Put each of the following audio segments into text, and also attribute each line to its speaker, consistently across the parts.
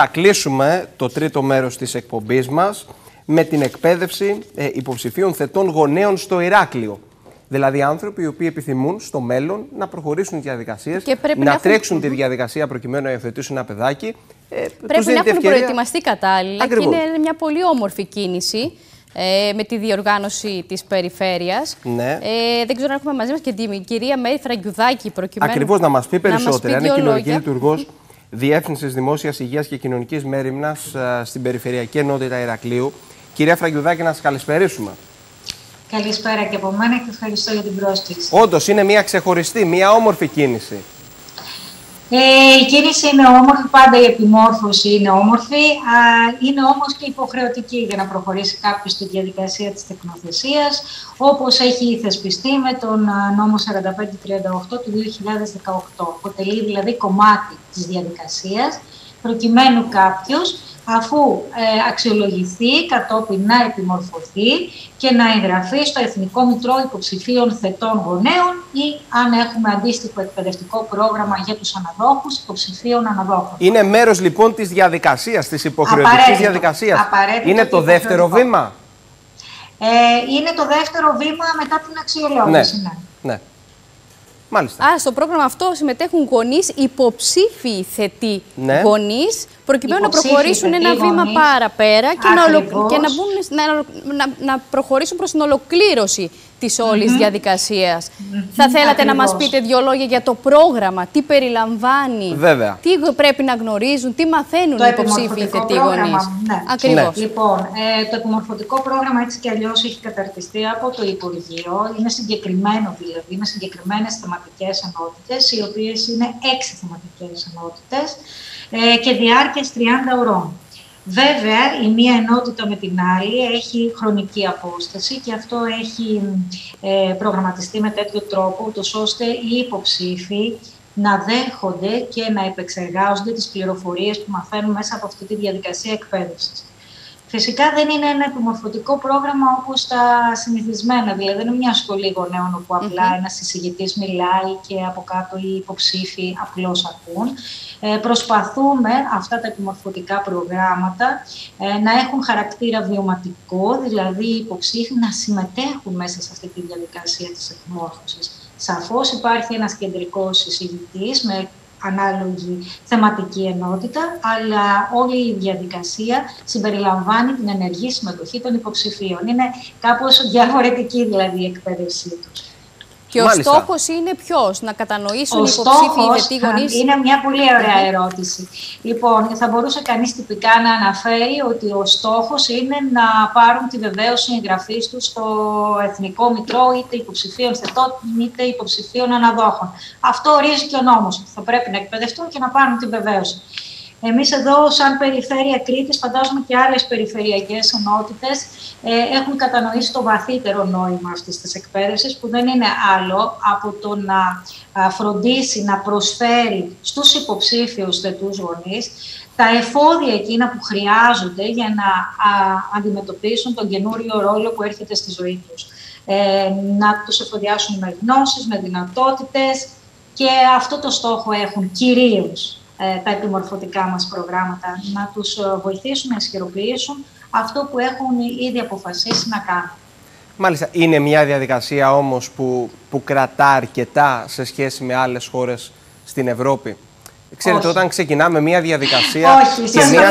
Speaker 1: θα κλείσουμε το τρίτο μέρος της εκπομπής μας με την εκπαίδευση ε, υποψηφίων θετών γονέων στο Ηράκλειο. Δηλαδή άνθρωποι οι οποίοι επιθυμούν στο μέλλον να προχωρήσουν τις διαδικασίες, να, τρέξουν τη διαδικασία προκειμένου να υιοθετήσουν ένα παιδάκι.
Speaker 2: Ε, πρέπει να έχουν ευκαιρία... προετοιμαστεί κατάλληλα και είναι μια πολύ όμορφη κίνηση ε, με τη διοργάνωση της περιφέρειας.
Speaker 1: Ναι.
Speaker 2: Ε, δεν ξέρω αν έχουμε μαζί μας και την κυρία Μέρη Φραγκιουδάκη προκειμένου.
Speaker 1: Ακριβώς να μας πει περισσότερα. Είναι κοινωνική λειτουργός Διεύθυνσης Δημόσιας Υγείας και Κοινωνικής Μέρημνας ε, στην Περιφερειακή Ενότητα Ηρακλείου. Κυρία Φραγκιουδάκη, να σας καλησπερίσουμε.
Speaker 3: Καλησπέρα και από μένα και ευχαριστώ για την πρόσκληση.
Speaker 1: Όντως είναι μια ξεχωριστή, μια όμορφη κίνηση.
Speaker 3: Ε, η κίνηση είναι όμορφη, πάντα η επιμόρφωση είναι όμορφη, α, είναι όμως και υποχρεωτική για να προχωρήσει κάποιος στη διαδικασία της τεκνοθεσίας, όπως έχει θεσπιστεί με τον νόμο 4538 του 2018. Αποτελεί δηλαδή κομμάτι της διαδικασίας, προκειμένου κάποιος αφού ε, αξιολογηθεί, κατόπιν να επιμορφωθεί και να εγγραφεί στο Εθνικό Μητρό Υποψηφίων Θετών Γονέων ή αν έχουμε αντίστοιχο εκπαιδευτικό πρόγραμμα για τους αναδόχους, υποψηφίων αναδόχων.
Speaker 1: Είναι μέρος λοιπόν της διαδικασίας, της υποχρεωτικής διαδικασίας. Είναι το δεύτερο βήμα;
Speaker 3: Ε, είναι το δεύτερο βήμα μετά την αξιολόγηση.
Speaker 1: Ναι. ναι. ναι. Μάλιστα.
Speaker 2: Άρα στο πρόγραμμα αυτό συμμετέχουν γονείς, υποψήφιοι θετοί ναι. γονείς, προκειμένου να προχωρήσουν ένα βήμα παραπέρα και, να, και να, μπουν, να, να, να προχωρήσουν προς την ολοκλήρωση της όλης mm -hmm. διαδικασίας. Mm -hmm. Θα θέλατε να μας πείτε δύο λόγια για το πρόγραμμα, τι περιλαμβάνει,
Speaker 1: Βέβαια.
Speaker 2: τι πρέπει να γνωρίζουν, τι μαθαίνουν οι υποψήφοι θετοί γονείς.
Speaker 3: Ναι. Ακριβώς. Ναι. Λοιπόν, ε, το επιμορφωτικό πρόγραμμα έτσι κι αλλιώς έχει καταρτιστεί από το Υπουργείο. Είναι συγκεκριμένο δηλαδή, με συγκεκριμένες θεματικές ενότητες, οι οποίες είναι έξι θεματικές ενότητες ε, και διάρκειας 30 ωρών. Βέβαια, η μία ενότητα με την άλλη έχει χρονική απόσταση και αυτό έχει ε, προγραμματιστεί με τέτοιο τρόπο, ούτως ώστε οι υποψήφοι να δέχονται και να επεξεργάζονται τις πληροφορίες που μαθαίνουν μέσα από αυτή τη διαδικασία εκπαίδευσης. Φυσικά δεν είναι ένα επιμορφωτικό πρόγραμμα όπως τα συνηθισμένα, δηλαδή δεν είναι μια σχολή γονέων όπου απλά mm-hmm. ένας εισηγητής μιλάει και από κάτω οι υποψήφοι απλώς ακούν. Ε, προσπαθούμε αυτά τα επιμορφωτικά προγράμματα ε, να έχουν χαρακτήρα βιωματικό, δηλαδή οι υποψήφοι να συμμετέχουν μέσα σε αυτή τη διαδικασία της εκμόρφωσης. Σαφώς υπάρχει ένας κεντρικός εισηγητής με ανάλογη θεματική ενότητα, αλλά όλη η διαδικασία συμπεριλαμβάνει την ενεργή συμμετοχή των υποψηφίων. Είναι κάπως διαφορετική δηλαδή η εκπαίδευσή τους.
Speaker 2: Και ο στόχος είναι ποιος, να κατανοήσουν οι υποψήφοι οι γονείς;
Speaker 3: Είναι μια πολύ ωραία ερώτηση. Λοιπόν, θα μπορούσε κανείς τυπικά να αναφέρει ότι ο στόχος είναι να πάρουν τη βεβαίωση εγγραφής τους στο Εθνικό Μητρό είτε υποψηφίων θετών είτε υποψηφίων αναδόχων. Αυτό ορίζει και ο νόμος. Θα πρέπει να εκπαιδευτούν και να πάρουν τη βεβαίωση. Εμείς εδώ, σαν Περιφέρεια Κρήτης, φαντάζομαι και άλλες περιφερειακές ενότητες, ε, έχουν κατανοήσει το βαθύτερο νόημα αυτής της εκπαίδευσης, που δεν είναι άλλο από το να φροντίσει, να προσφέρει στους υποψήφιους θετούς γονείς τα εφόδια εκείνα που χρειάζονται για να αντιμετωπίσουν τον καινούριο ρόλο που έρχεται στη ζωή τους. Ε, να τους εφοδιάσουν με γνώσεις, με δυνατότητες και αυτό το στόχο έχουν κυρίως ε, τα επιμορφωτικά μας προγράμματα, να τους ε, βοηθήσουν να ισχυροποιήσουν αυτό που έχουν ήδη αποφασίσει να κάνουν.
Speaker 1: Μάλιστα, είναι μια διαδικασία όμως που, που κρατά αρκετά σε σχέση με άλλες χώρες στην Ευρώπη. Ξέρετε, Όχι. όταν ξεκινάμε μια διαδικασία
Speaker 3: Όχι, και, μια,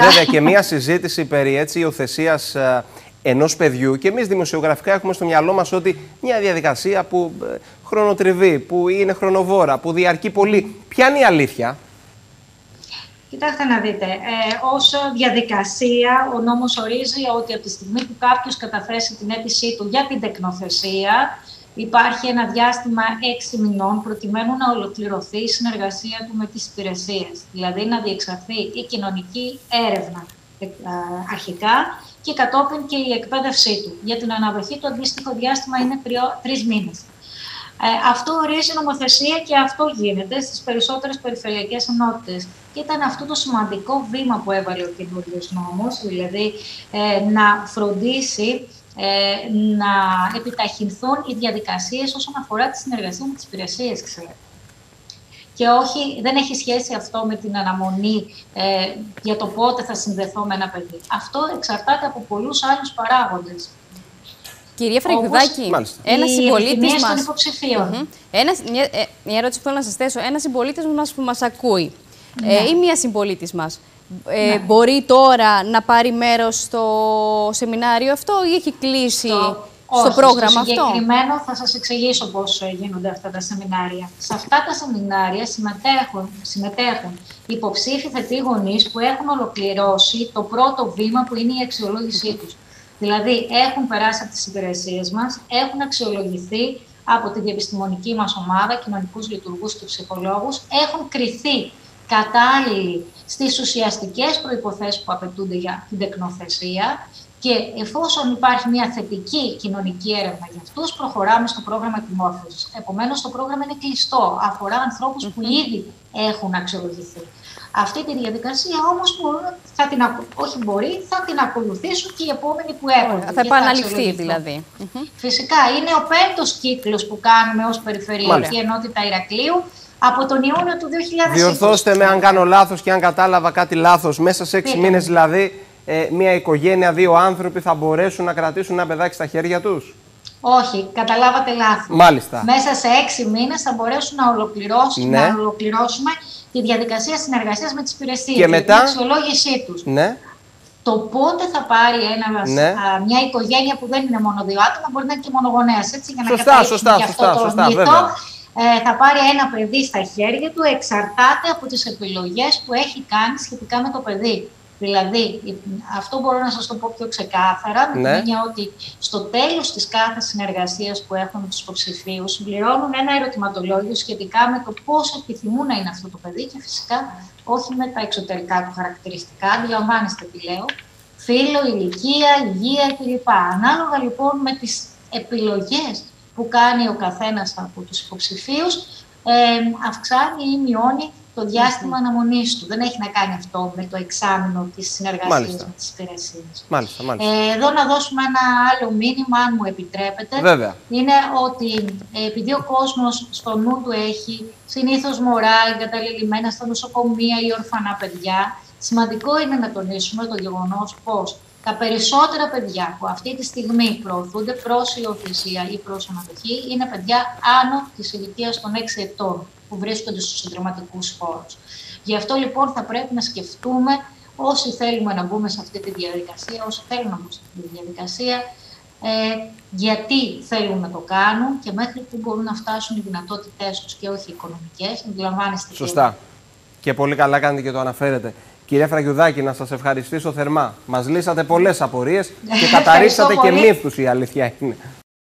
Speaker 1: βέβαια, και μια συζήτηση περί έτσι υιοθεσίας ε, ενός παιδιού και εμείς δημοσιογραφικά έχουμε στο μυαλό μας ότι μια διαδικασία που ε, χρονοτριβεί, που είναι χρονοβόρα, που διαρκεί πολύ. Ποια είναι η αλήθεια;
Speaker 3: Κοιτάξτε να δείτε, ε, ως διαδικασία ο νόμος ορίζει ότι από τη στιγμή που κάποιος καταθέσει την αίτησή του για την τεκνοθεσία υπάρχει ένα διάστημα έξι μηνών προκειμένου να ολοκληρωθεί η συνεργασία του με τις υπηρεσίες. Δηλαδή να διεξαχθεί η κοινωνική έρευνα ε, αρχικά και κατόπιν και η εκπαίδευσή του. Για την αναδοχή το αντίστοιχο διάστημα είναι τρεις μήνες. Ε, αυτό ορίζει νομοθεσία και αυτό γίνεται στις περισσότερες περιφερειακές ενότητες. Και ήταν αυτό το σημαντικό βήμα που έβαλε ο καινούριος νόμος, δηλαδή ε, να φροντίσει ε, να επιταχυνθούν οι διαδικασίες όσον αφορά τη συνεργασία με τις υπηρεσίες, ξέρετε. Και όχι, δεν έχει σχέση αυτό με την αναμονή ε, για το πότε θα συνδεθώ με ένα παιδί. Αυτό εξαρτάται από πολλούς άλλους παράγοντες.
Speaker 2: Κυρία Φραγκουδάκη, ένα συμπολίτης μα. μια, ε, μια ερώτηση που θέλω να σας θέσω. Ένα συμπολίτης μας που μας ακούει ναι. ε, ή μια συμπολίτης μας. Ε, ναι. Μπορεί τώρα να πάρει μέρος στο σεμινάριο αυτό ή έχει κλείσει στο, πρόγραμμα αυτό.
Speaker 3: Στο συγκεκριμένο θα σας εξηγήσω πώς γίνονται αυτά τα σεμινάρια. Σε αυτά τα σεμινάρια συμμετέχουν, συμμετέχουν υποψήφοι θετοί γονείς που έχουν ολοκληρώσει το πρώτο βήμα που είναι η αξιολόγησή τους. Δηλαδή, έχουν περάσει από τις υπηρεσίες μας, έχουν αξιολογηθεί από τη διεπιστημονική μας ομάδα, κοινωνικούς λειτουργούς και ψυχολόγους, έχουν κριθεί κατάλληλοι στις ουσιαστικές προποθέσει που απαιτούνται για την τεκνοθεσία και εφόσον υπάρχει μια θετική κοινωνική έρευνα για αυτούς, προχωράμε στο πρόγραμμα επιμόρφωσης. Επομένως, το πρόγραμμα είναι κλειστό. Αφορά ανθρώπους που ήδη έχουν αξιολογηθεί. Αυτή τη διαδικασία όμως θα την, όχι μπορεί, θα την ακολουθήσουν και οι επόμενοι που έρχονται.
Speaker 2: Θα επαναληφθεί δηλαδή.
Speaker 3: Φυσικά είναι ο πέμπτος κύκλος που κάνουμε ως Περιφερειακή Ενότητα Ηρακλείου από τον Ιούνιο του 2020.
Speaker 1: Διορθώστε με αν κάνω λάθος και αν κατάλαβα κάτι λάθος. Μέσα σε έξι μήνες δηλαδή, ε, μια οικογένεια, δύο άνθρωποι θα μπορέσουν να κρατήσουν ένα παιδάκι στα χέρια τους;
Speaker 3: Όχι, καταλάβατε λάθος.
Speaker 1: Μάλιστα.
Speaker 3: Μέσα σε έξι μήνες θα μπορέσουν να, ολοκληρώσουν, ναι. να ολοκληρώσουμε τη διαδικασία συνεργασίας με τις υπηρεσίες
Speaker 1: και μετά... την
Speaker 3: αξιολόγησή τους.
Speaker 1: Ναι.
Speaker 3: Το πότε θα πάρει ένας, ναι. α, μια οικογένεια που δεν είναι μόνο δύο άτομα, μπορεί να είναι και μονογονέας, έτσι, για να
Speaker 1: σωστά, σωστά, αυτό σωστά, το σωστά, βέβαια.
Speaker 3: Ε, θα πάρει ένα παιδί στα χέρια του, εξαρτάται από τις επιλογές που έχει κάνει σχετικά με το παιδί. Δηλαδή, αυτό μπορώ να σας το πω πιο ξεκάθαρα, με ναι. την ότι στο τέλος της κάθε συνεργασίας που έχουν με τους υποψηφίους, συμπληρώνουν ένα ερωτηματολόγιο σχετικά με το πώς επιθυμούν να είναι αυτό το παιδί και φυσικά όχι με τα εξωτερικά του χαρακτηριστικά, αντιλαμβάνεστε τι λέω, φύλλο, ηλικία, υγεία κλπ. Ανάλογα λοιπόν με τις επιλογές που κάνει ο καθένας από τους υποψηφίους, ε, αυξάνει ή μειώνει το διάστημα mm-hmm. αναμονής του. Δεν έχει να κάνει αυτό με το εξάμεινο της συνεργασίας με τις υπηρεσίες.
Speaker 1: Μάλιστα, μάλιστα.
Speaker 3: Ε, εδώ να δώσουμε ένα άλλο μήνυμα, αν μου επιτρέπετε.
Speaker 1: Βέβαια.
Speaker 3: Είναι ότι ε, επειδή ο κόσμος στο νου του έχει συνήθως μωρά εγκαταλελειμμένα στα νοσοκομεία ή ορφανά παιδιά, σημαντικό είναι να τονίσουμε το γεγονός πως τα περισσότερα παιδιά που αυτή τη στιγμή προωθούνται προς υιοθεσία ή προς αναδοχή είναι παιδιά άνω της ηλικίας των 6 ετών που βρίσκονται στους συντρεματικούς χώρους. Γι' αυτό λοιπόν θα πρέπει να σκεφτούμε όσοι θέλουμε να μπούμε σε αυτή τη διαδικασία, όσοι θέλουν να μπουν σε αυτή τη διαδικασία, ε, γιατί θέλουν να το κάνουν και μέχρι που μπορούν να φτάσουν οι δυνατότητές τους και όχι οι οικονομικές. Αντιλαμβάνεστε.
Speaker 1: Σωστά. Και πολύ καλά κάνετε και το αναφέρετε. Κυρία Φραγιουδάκη, να σας ευχαριστήσω θερμά. Μας λύσατε πολλές απορίες και καταρρύψατε και μύθους η αλήθεια είναι.